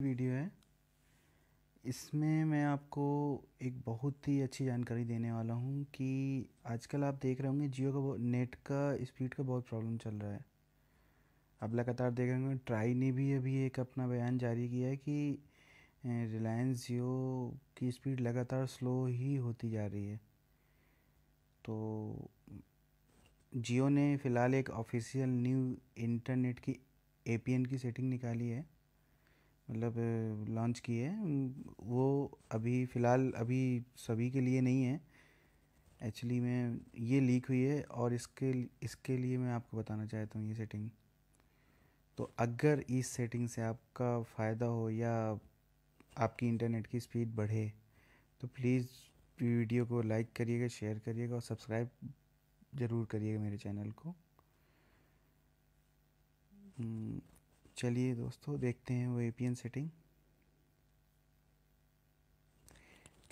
Video है। इसमें मैं आपको एक बहुत ही अच्छी जानकारी देने वाला हूँ कि आजकल आप देख रहे होंगे जियो का नेट का स्पीड का बहुत प्रॉब्लम चल रहा है। आप लगातार देख रहे होंगे, ट्राई ने भी अभी एक अपना बयान जारी किया है कि रिलायंस जियो की स्पीड लगातार स्लो ही होती जा रही है। तो जियो ने फ़िलहाल एक ऑफिशियल न्यू इंटरनेट की एपीएन की सेटिंग निकाली है। मतलब लॉन्च की है। वो अभी फ़िलहाल अभी सभी के लिए नहीं है। एक्चुअली में ये लीक हुई है और इसके इसके लिए मैं आपको बताना चाहता हूँ ये सेटिंग तो अगर इस सेटिंग से आपका फ़ायदा हो या आपकी इंटरनेट की स्पीड बढ़े तो प्लीज़ वीडियो को लाइक करिएगा शेयर करिएगा और सब्सक्राइब ज़रूर करिएगा मेरे चैनल को। हम्म, चलिए दोस्तों देखते हैं वो एपीएन सेटिंग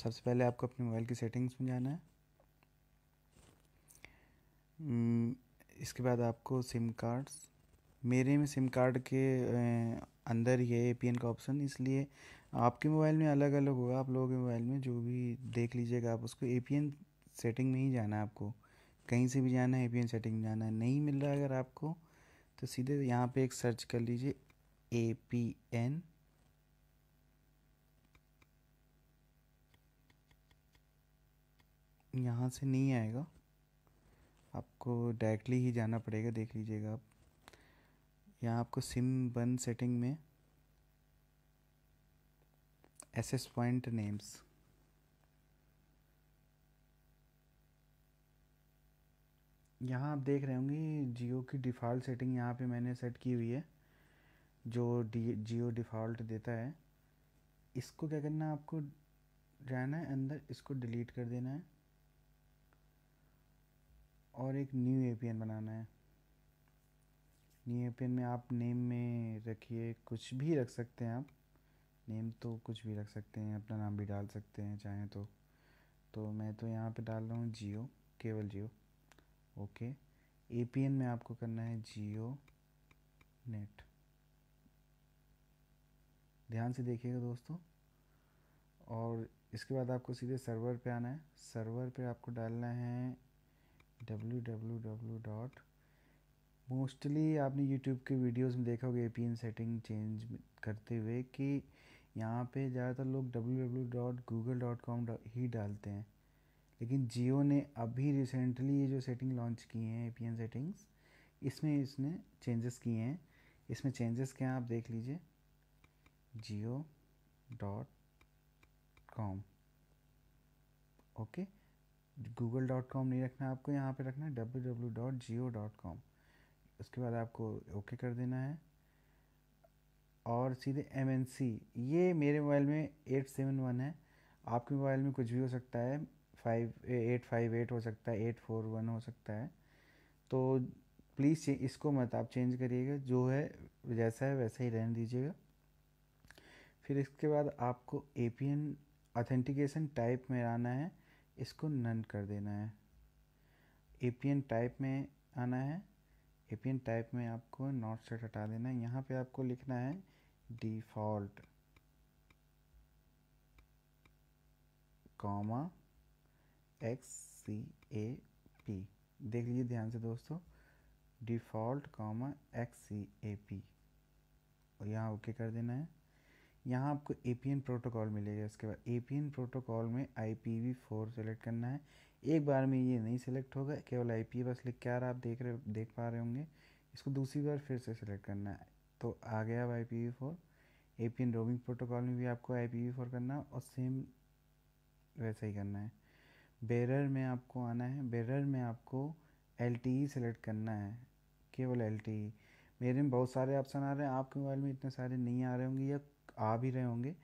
सबसे पहले आपको अपने मोबाइल की सेटिंग्स में जाना है। हम्म, इसके बाद आपको सिम कार्ड्स मेरे में सिम कार्ड के अंदर ही है ए का ऑप्शन इसलिए आपके मोबाइल में अलग अलग होगा। आप लोगों के मोबाइल में जो भी देख लीजिएगा आप उसको एपीएन सेटिंग में ही जाना है आपको। कहीं से भी जाना है एपीएन सेटिंग में जाना है। नहीं मिल रहा अगर आपको तो सीधे यहाँ पे एक सर्च कर लीजिए ए पी एन यहाँ से नहीं आएगा। आपको डायरेक्टली ही जाना पड़ेगा, देख लीजिएगा आप। यहाँ आपको सिम वन सेटिंग में एस एस पॉइंट नेम्स यहाँ आप देख रहे होंगे जियो की डिफ़ॉल्ट सेटिंग यहाँ पे मैंने सेट की हुई है, जो डी, जियो डिफ़ॉल्ट देता है। इसको क्या करना है आपको जाना है अंदर, इसको डिलीट कर देना है। और एक न्यू एपीएन बनाना है। न्यू एपीएन में आप नेम में रखिए, कुछ भी रख सकते हैं आप। नेम तो कुछ भी रख सकते हैं, अपना नाम भी डाल सकते हैं, चाहें तो। तो मैं तो यहाँ पे डाल रहा हूँ जियो, केवल जियो। ओके। एपीएन में आपको करना है जियो नेट। ध्यान से देखिएगा दोस्तों। और इसके बाद आपको सीधे सर्वर पे आना है। सर्वर पे आपको डालना है W W W dot mostly आपने यूट्यूब के वीडियोस में देखा होगा एपीएन सेटिंग चेंज करते हुए कि यहाँ पे ज़्यादातर लोग W W dot Google dot com ही डालते हैं। लेकिन जियो ने अभी रिसेंटली ये जो सेटिंग लॉन्च की हैं ए पी एन सेटिंग्स इसमें इसने चेंजेस किए हैं। इसमें चेंजेस क्या हैं आप देख लीजिए। Jio dot com. Okay? Google dot com नहीं रखना आपको, यहाँ पे रखना है W W dot Jio dot com. उसके बाद आपको ओके कर देना है। और सीधे एम एन सी ये मेरे मोबाइल में एट सेवन वन है। आपके मोबाइल में कुछ भी हो सकता है। फाइव एट फाइव एट हो सकता है एट फोर वन हो सकता है। तो प्लीज़ इसको मत, आप चेंज करिएगा, जो है, जैसा है, वैसा ही रहने दीजिएगा। फिर इसके बाद आपको A P N authentication type में आना है, इसको नन कर देना है। ए पी एन टाइप में आना है ए पी एन टाइप में आपको नॉट सेट हटा देना है। यहाँ पे आपको लिखना है default comma X C A P देख लीजिए ध्यान से दोस्तों। Default comma X C A P और यहाँ ओके कर देना है। यहाँ आपको ए पी एन प्रोटोकॉल मिलेगा। इसके बाद ए पी एन प्रोटोकॉल में I P V four select करना है। एक बार में ये नहीं सेलेक्ट होगा। केवल आई पी बस लिख के आ रहा आप देख रहे देख पा रहे होंगे। इसको दूसरी बार फिर से सिलेक्ट करना है। तो आ गया अब I P V four A P N roaming protocol में भी आपको आई पी वी फोर करना है और सेम वैसा ही करना है। बेरर में आपको आना है। बेरर में आपको एल टी सेलेक्ट करना है। केवल एल टी मेरे में बहुत सारे ऑप्शन आ रहे हैं। आपके मोबाइल में इतने सारे नहीं आ रहे होंगे या आ भी रहे होंगे,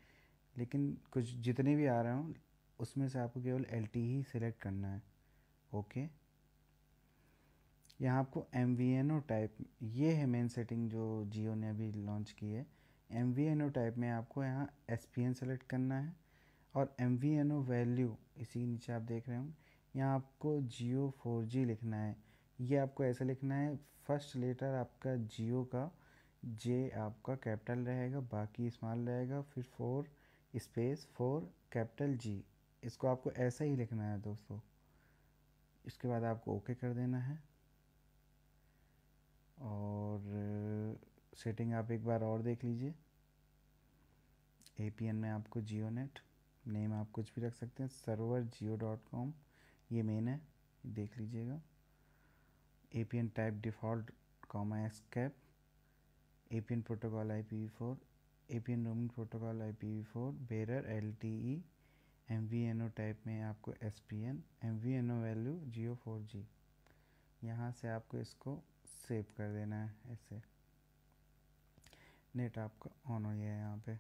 लेकिन कुछ जितने भी आ रहे हों, उसमें से आपको केवल एल टी ही सिलेक्ट करना है। ओके यहाँ आपको M V N O type ये है मेन सेटिंग जो जियो ने अभी लॉन्च की है। M V N O type में आपको यहाँ एस पी एन सेलेक्ट करना है। और M V N O value इसी के नीचे आप देख रहे हो यहाँ आपको जियो फोर जी लिखना है। ये आपको ऐसे लिखना है फ़र्स्ट लेटर आपका जियो का जे आपका कैपिटल रहेगा, बाकी स्मॉल रहेगा, फिर four space four capital G इसको आपको ऐसा ही लिखना है दोस्तों। इसके बाद आपको ओके कर देना है। और सेटिंग आप एक बार और देख लीजिए। ए में आपको जियो नेट। नेम आप कुछ भी रख सकते हैं सर्वर जियो डॉट कॉम ये मेन है, देख लीजिएगा। A P N type default comma escape A P N protocol I P V four A P N roaming protocol I P V four bearer L T E M V N O type में आपको S P N M V N O value Jio four G यहाँ से आपको इसको save कर देना है, ऐसे। नेट आपका ऑन हो गया है यहाँ पे।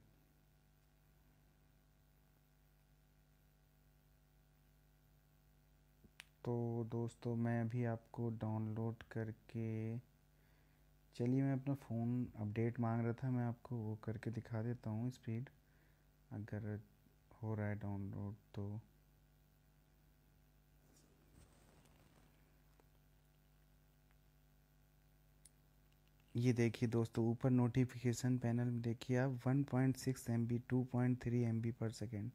तो दोस्तों, मैं अभी आपको डाउनलोड करके, चलिए मैं अपना फ़ोन अपडेट मांग रहा था, मैं आपको वो करके दिखा देता हूँ स्पीड अगर हो रहा है डाउनलोड तो। ये देखिए दोस्तों, ऊपर नोटिफिकेशन पैनल में देखिए आप 1.6 point six M B two point three M B per second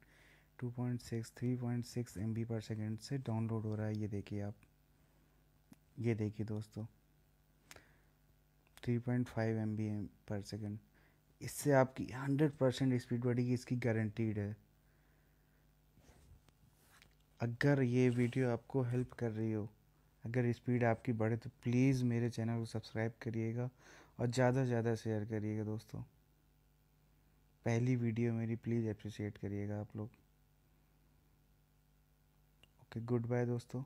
two point six, three point six M B per second से डाउनलोड हो रहा है, ये देखिए आप। ये देखिए दोस्तों, three point five M B per second. इससे आपकी हंड्रेड परसेंट स्पीड बढ़ेगी, इसकी गारंटीड है। अगर ये वीडियो आपको हेल्प कर रही हो, अगर स्पीड आपकी बढ़े तो प्लीज़ मेरे चैनल को सब्सक्राइब करिएगा और ज़्यादा से ज़्यादा शेयर करिएगा दोस्तों। पहली वीडियो मेरी, प्लीज़ अप्रिशिएट करिएगा आप लोग। ओके गुड बाय दोस्तों।